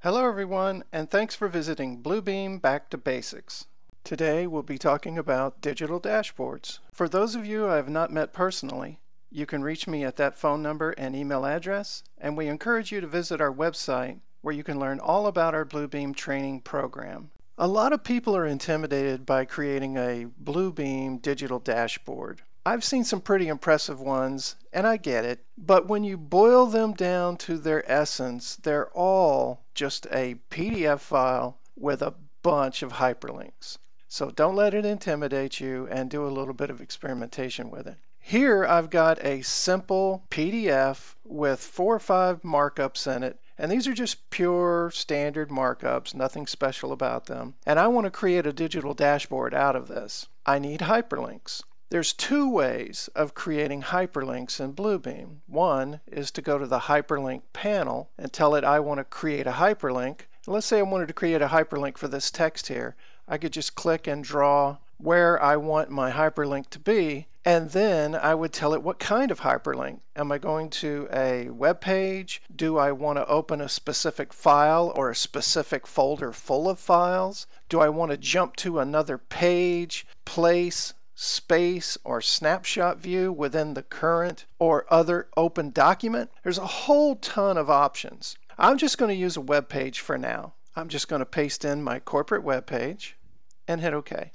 Hello everyone and thanks for visiting Bluebeam Back to Basics. Today we'll be talking about digital dashboards. For those of you I have not met personally, you can reach me at that phone number and email address and we encourage you to visit our website where you can learn all about our Bluebeam training program. A lot of people are intimidated by creating a Bluebeam digital dashboard. I've seen some pretty impressive ones, and I get it, but when you boil them down to their essence, they're all just a PDF file with a bunch of hyperlinks. So don't let it intimidate you and do a little bit of experimentation with it. Here I've got a simple PDF with four or five markups in it and these are just pure standard markups, nothing special about them. And I want to create a digital dashboard out of this. I need hyperlinks. There's two ways of creating hyperlinks in Bluebeam. One is to go to the hyperlink panel and tell it I want to create a hyperlink. Let's say I wanted to create a hyperlink for this text here. I could just click and draw where I want my hyperlink to be and then I would tell it what kind of hyperlink. Am I going to a web page? Do I want to open a specific file or a specific folder full of files? Do I want to jump to another page, place, space, or snapshot view within the current or other open document. There's a whole ton of options. I'm just going to use a web page for now. I'm just going to paste in my corporate web page and hit OK.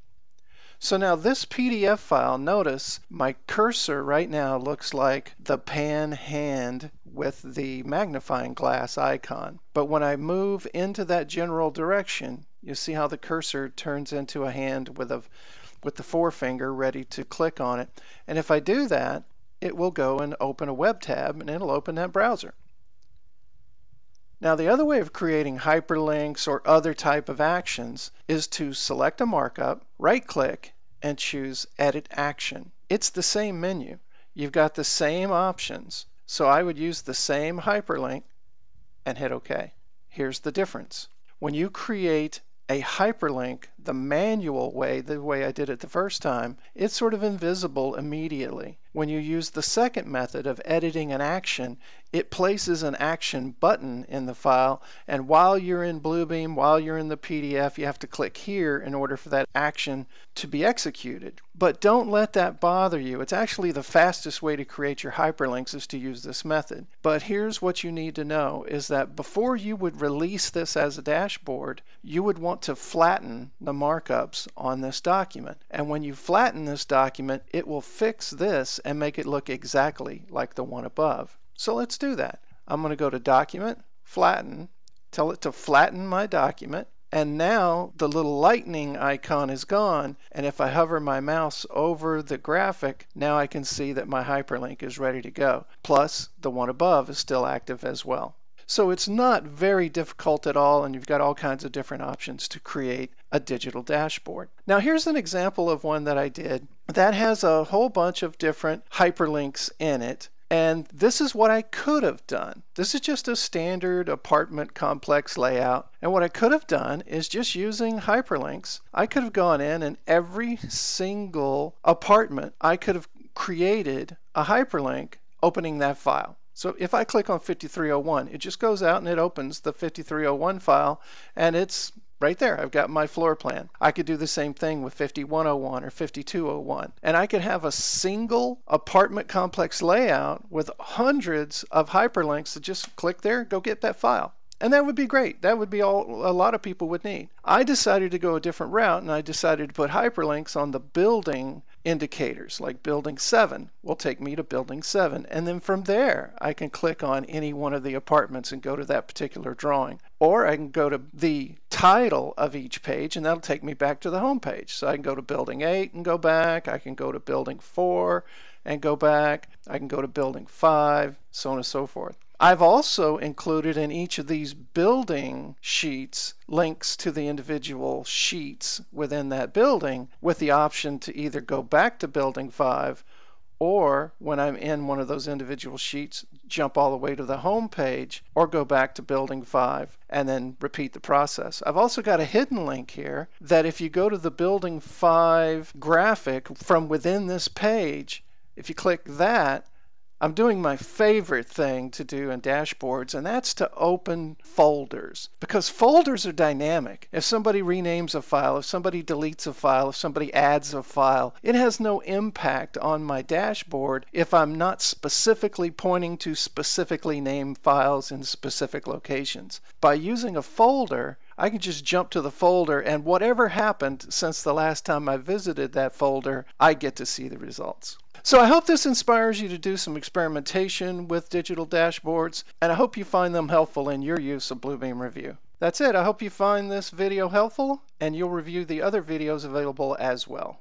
So now this PDF file, notice my cursor right now looks like the pan hand with the magnifying glass icon. But when I move into that general direction, you see how the cursor turns into a hand with a with the forefinger ready to click on it. And if I do that, it will go and open a web tab and it'll open that browser. Now the other way of creating hyperlinks or other type of actions is to select a markup, right click, and choose Edit Action. It's the same menu. You've got the same options. So I would use the same hyperlink and hit OK. Here's the difference. When you create a hyperlink the manual way, the way I did it the first time, it's sort of invisible immediately. When you use the second method of editing an action, it places an action button in the file, and while you're in Bluebeam, while you're in the PDF, you have to click here in order for that action to be executed. But don't let that bother you. It's actually the fastest way to create your hyperlinks is to use this method. But here's what you need to know is that before you would release this as a dashboard, you would want to flatten the markups on this document. And when you flatten this document, it will fix this and make it look exactly like the one above. So let's do that. I'm going to go to Document, Flatten, tell it to flatten my document. And now the little lightning icon is gone. And if I hover my mouse over the graphic, now I can see that my hyperlink is ready to go. Plus, the one above is still active as well. So it's not very difficult at all, and you've got all kinds of different options to create a digital dashboard. Now here's an example of one that I did that has a whole bunch of different hyperlinks in it. And this is what I could have done. This is just a standard apartment complex layout. And what I could have done is just using hyperlinks. I could have gone in and every single apartment, I could have created a hyperlink opening that file. So if I click on 5301, it just goes out and it opens the 5301 file and it's right there. I've got my floor plan. I could do the same thing with 5101 or 5201. And I could have a single apartment complex layout with hundreds of hyperlinks to just click there, go get that file. And that would be great. That would be all a lot of people would need. I decided to go a different route and I decided to put hyperlinks on the building indicators like building 7 will take me to building 7 and then from there I can click on any one of the apartments and go to that particular drawing. Or I can go to the title of each page and that'll take me back to the home page. So I can go to building 8 and go back. I can go to building 4 and go back. I can go to building 5 so on and so forth I've also included in each of these building sheets links to the individual sheets within that building with the option to either go back to building 5 or when I'm in one of those individual sheets, jump all the way to the home page or go back to building 5 and then repeat the process. I've also got a hidden link here that if you go to the building 5 graphic from within this page, if you click that, I'm doing my favorite thing to do in dashboards, and that's to open folders because folders are dynamic. If somebody renames a file, if somebody deletes a file, if somebody adds a file, it has no impact on my dashboard if I'm not specifically pointing to specifically named files in specific locations. By using a folder, I can just jump to the folder and whatever happened since the last time I visited that folder, I get to see the results. So I hope this inspires you to do some experimentation with digital dashboards, and I hope you find them helpful in your use of Bluebeam Revu. That's it. I hope you find this video helpful, and you'll review the other videos available as well.